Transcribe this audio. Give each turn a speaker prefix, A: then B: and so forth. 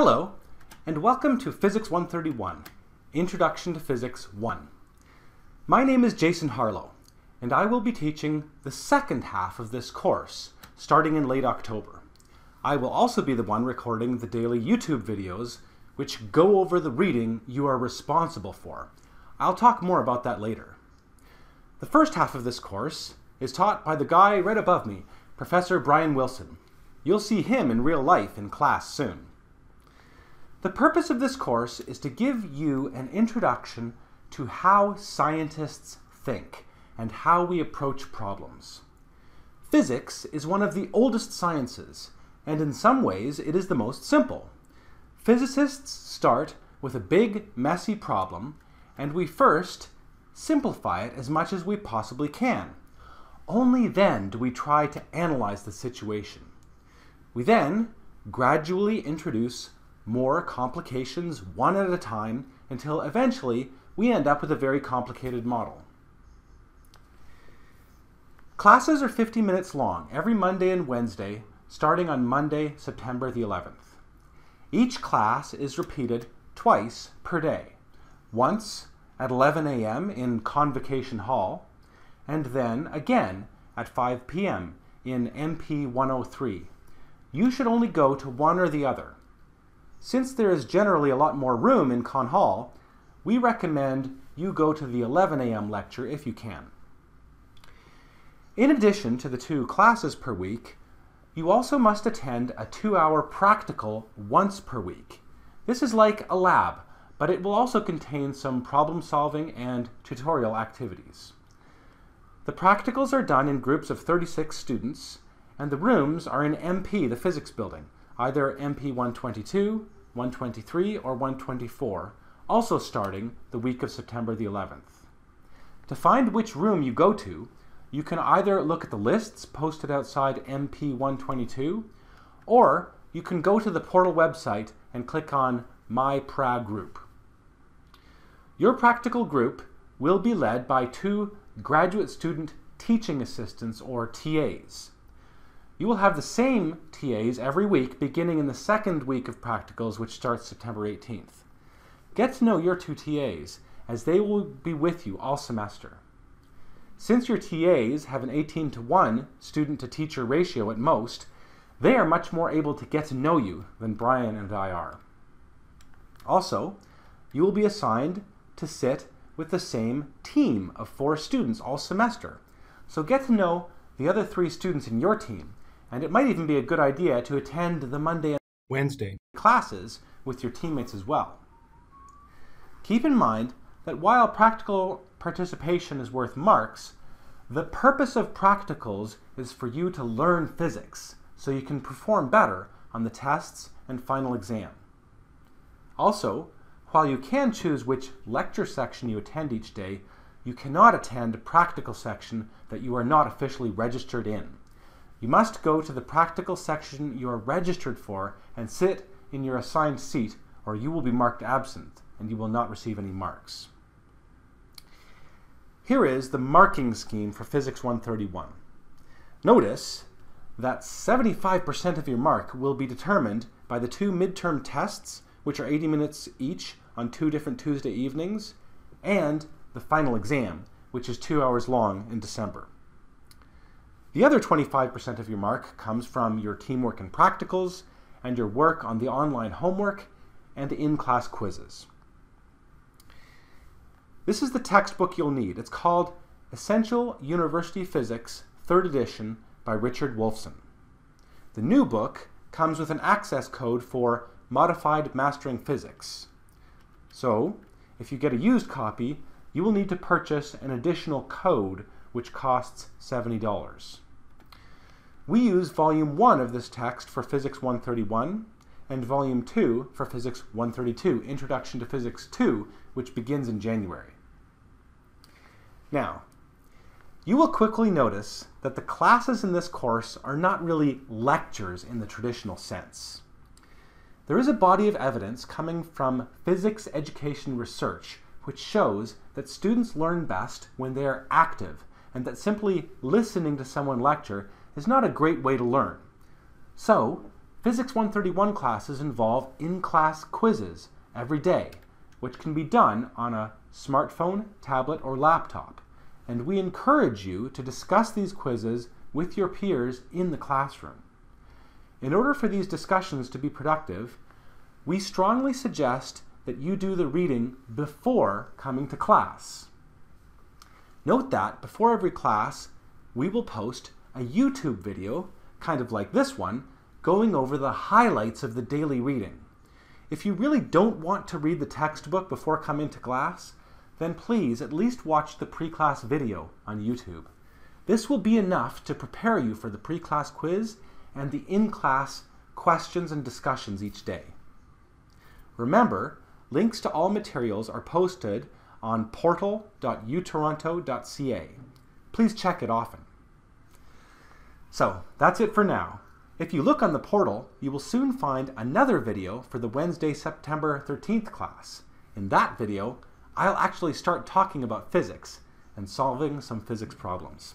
A: Hello, and welcome to Physics 131, Introduction to Physics 1. My name is Jason Harlow, and I will be teaching the second half of this course, starting in late October. I will also be the one recording the daily YouTube videos, which go over the reading you are responsible for. I'll talk more about that later. The first half of this course is taught by the guy right above me, Professor Brian Wilson. You'll see him in real life in class soon. The purpose of this course is to give you an introduction to how scientists think and how we approach problems. Physics is one of the oldest sciences, and in some ways it is the most simple. Physicists start with a big, messy problem, and we first simplify it as much as we possibly can. Only then do we try to analyze the situation. We then gradually introduce more complications one at a time until eventually we end up with a very complicated model. Classes are 50 minutes long every Monday and Wednesday, starting on Monday, September the 11th. Each class is repeated twice per day, once at 11 a.m. in Convocation Hall, and then again at 5 p.m. in MP 103. You should only go to one or the other. Since there is generally a lot more room in Con Hall, we recommend you go to the 11 a.m. lecture if you can. In addition to the two classes per week, you also must attend a two-hour practical once per week. This is like a lab, but it will also contain some problem solving and tutorial activities. The practicals are done in groups of 36 students, and the rooms are in MP, the physics building, either MP 122, 123, or 124, also starting the week of September the 11th. To find which room you go to, you can either look at the lists posted outside MP 122, or you can go to the portal website and click on My PRA Group. Your practical group will be led by two graduate student teaching assistants, or TAs. You will have the same TAs every week beginning in the second week of practicals, which starts September 18th. Get to know your two TAs, as they will be with you all semester. Since your TAs have an 18 to 1 student to teacher ratio at most, they are much more able to get to know you than Brian and I are. Also, you will be assigned to sit with the same team of four students all semester. So get to know the other three students in your team, and it might even be a good idea to attend the Monday and Wednesday classes with your teammates as well. Keep in mind that while practical participation is worth marks, the purpose of practicals is for you to learn physics so you can perform better on the tests and final exam. Also, while you can choose which lecture section you attend each day, you cannot attend a practical section that you are not officially registered in. You must go to the practical section you are registered for and sit in your assigned seat or you will be marked absent and you will not receive any marks. Here is the marking scheme for Physics 131. Notice that 75% of your mark will be determined by the two midterm tests which are 80 minutes each on two different Tuesday evenings, and the final exam, which is two hours long in December. The other 25% of your mark comes from your teamwork and practicals, and your work on the online homework and in-class quizzes. This is the textbook you'll need. It's called Essential University Physics, 3rd edition by Richard Wolfson. The new book comes with an access code for Modified Mastering Physics. So, if you get a used copy, you will need to purchase an additional code which costs $70. We use Volume 1 of this text for Physics 131 and Volume 2 for Physics 132, Introduction to Physics 2, which begins in January. Now, you will quickly notice that the classes in this course are not really lectures in the traditional sense. There is a body of evidence coming from physics education research which shows that students learn best when they are active and that simply listening to someone lecture is not a great way to learn. So, Physics 131 classes involve in-class quizzes every day, which can be done on a smartphone, tablet, or laptop. And we encourage you to discuss these quizzes with your peers in the classroom. In order for these discussions to be productive, we strongly suggest that you do the reading before coming to class. Note that before every class, we will post a YouTube video, kind of like this one, going over the highlights of the daily reading. If you really don't want to read the textbook before coming to class, then please at least watch the pre-class video on YouTube. This will be enough to prepare you for the pre-class quiz and the in-class questions and discussions each day. Remember, links to all materials are posted on portal.utoronto.ca. Please check it often. So, that's it for now. If you look on the portal, you will soon find another video for the Wednesday, September 13th class. In that video, I'll actually start talking about physics and solving some physics problems.